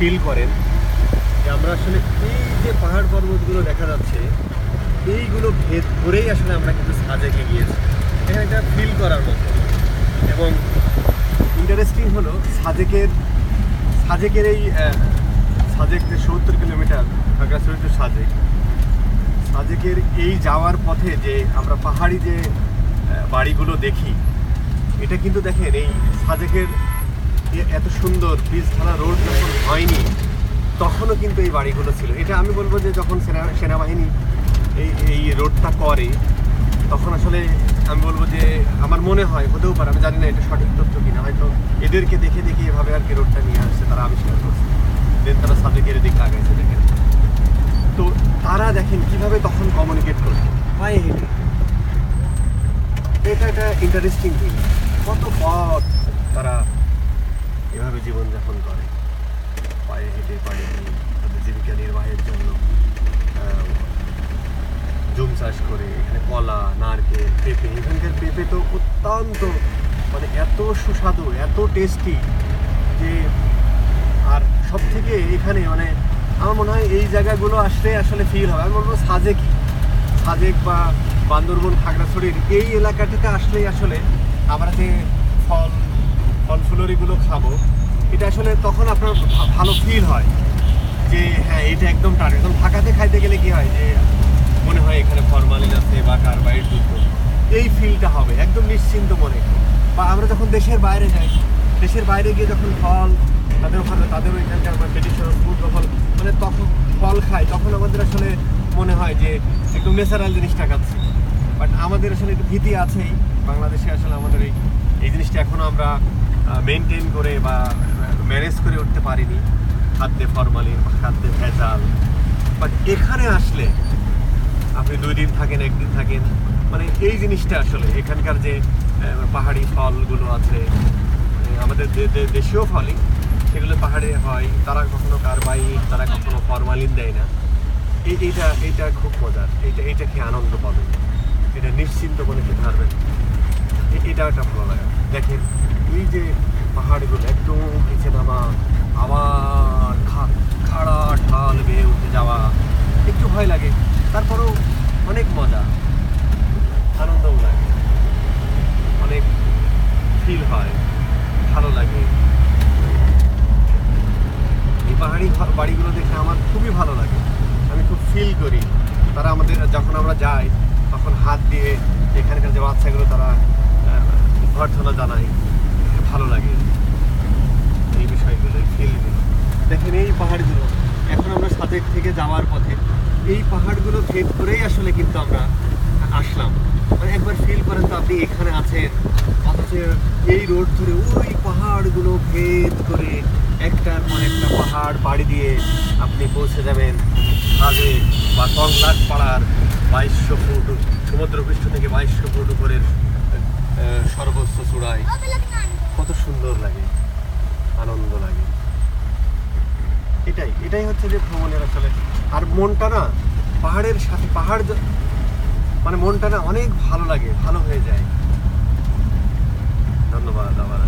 Feel করেন যে আমরা আসলে এই যে পাহাড় পর্বতগুলো দেখা যাচ্ছে, এইগুলো ভেদ করেই আসলে আমরা কিন্তু সাজেকে গিয়েছি। এখানে একটা ফিল করার মতো। এবং ইন্টারেস্টিং হলো সাজেকের সাজেকের এই সাজেক যে সত্তর কিলোমিটার খাগড়াছড়ি টু সাজেক, সাজেকের এই যাওয়ার পথে যে আমরা পাহাড়ি যে বাড়িগুলো দেখি, এটা কিন্তু দেখেন এই সাজেকের এত সুন্দর বীজধারা রোড যখন হয়নি তখনও কিন্তু এই বাড়িগুলো ছিল। এটা আমি বলব যে যখন সেনা সেনাবাহিনী এই এই রোডটা করে তখন আসলে আমি বলব যে আমার মনে হয় হতেও পারে আমি জানি না এটা সঠিক তথ্য কিনা হয়তো এদেরকে দেখে দেখে এভাবে আর কি রোডটা নিয়ে আসছে তারা আবিষ্কার করছে। দেন তারা সাজেকের দিকে আগাইছে দেখেন। তো তারা দেখেন কীভাবে তখন কমিউনিকেট করছে পায়ে হেঁটে এটা একটা ইন্টারেস্টিং কত পথ তারা জীবনযাপন করে। পায়ে হেঁটে পায়ে নিয়ে তাদের জীবিকা নির্বাহের জন্য জুম চাষ করে, এখানে কলা, নারকেল, পেঁপে, এখানকার পেঁপে তো অত্যন্ত মানে এত সুস্বাদু, এত টেস্টি যে আর সব থেকে এখানে মানে আমার মনে হয় এই জায়গাগুলো আসলে আসলে ফিল হবে। আমি বলব সাজেক। সাজেক বা বান্দরবন খাগড়াছড়ির এই এলাকাটিতে আসলেই আসলে আমরা যে ফল ফল ফুলরিগুলো খাব এটা আসলে তখন আপনার ভালো ফিল হয় যে হ্যাঁ এটা একদম টান একদম ঢাকাতে খাইতে গেলে কি হয় যে, মনে হয় এখানে ফরমালিন আছে বা কার্বাইড যুক্ত এই ফিলটা হবে, একদম নিশ্চিন্ত মনে। বা আমরা যখন দেশের বাইরে যাই, দেশের বাইরে গিয়ে যখন ফল, তাদের ওখানে, তাদের ওইখানকার ট্রেডিশনাল ফুড বা ফল মানে তখন ফল খাই, তখন আমাদের আসলে মনে হয় যে একদম ন্যাচারাল জিনিসটা খাচ্ছি। বাট আমাদের আসলে একটু ভীতি আছেই। বাংলাদেশে আসলে আমাদের এই এই জিনিসটা এখনও আমরা মেনটেন করে বা ম্যানেজ করে উঠতে পারিনি। খাদ্যে ফরমালিন বা খাদ্যে ভেজাল। বাট এখানে আসলে আপনি দুই দিন থাকেন, একদিন থাকেন মানে এই জিনিসটা আসলে, এখানকার যে পাহাড়ি ফলগুলো আছে মানে আমাদের দেশীয় ফলই, সেগুলো পাহাড়ে হয়, তারা কখনো কার্বাইড, তারা কখনো ফরমালিন দেয় না। এই এইটা এইটা খুব মজার, এইটা এইটা খেয়ে আনন্দ পাবেন। এটা নিশ্চিন্ত মনে খেতে পারবেন। এটা একটা ভালো লাগা। দেখেন, এই যে পাহাড়গুলো একদম নিচে নামা, আবার খাড়া ঢাল বেয়ে উঠে যাওয়া, একটু ভয় লাগে, তারপরেও অনেক মজা, আনন্দও লাগে, অনেক ফিল হয়, ভালো লাগে। এই পাহাড়ি বাড়িগুলো দেখে আমার খুবই ভালো লাগে, আমি খুব ফিল করি। তারা আমাদের, যখন আমরা যাই, তখন হাত দিয়ে এখানকার যে বাচ্চাগুলো তারা অভ্যর্থনা জানাই। ভালো লাগে। এই বিষয়গুলো ফিলগুলো দেখেন, এই পাহাড়গুলো, এখন আমরা সাজেক থেকে যাওয়ার পথে, এই পাহাড়গুলো ভেদ করেই আসলে কিন্তু আমরা আসলাম। মানে একবার ফিল করেন তো আপনি এখানে আছেন, অথচ এই রোড ধরে ওই পাহাড়গুলো ভেদ করে একটার পর একটা পাহাড় বাড়ি দিয়ে আপনি পৌঁছে যাবেন। সাজে বা কংলাট পাড়ার বাইশশো ফুট, সমুদ্রপৃষ্ঠ থেকে বাইশশো ফুট উপরের সর্বোচ্চ চূড়ায় কত সুন্দর লাগে, আনন্দ লাগে। এটাই এটাই হচ্ছে যে ভ্রমণের আসলে। আর মনটা না, পাহাড়ের সাথে, পাহাড় মানে মনটা না অনেক ভালো লাগে, ভালো হয়ে যায়। ধন্যবাদ আবার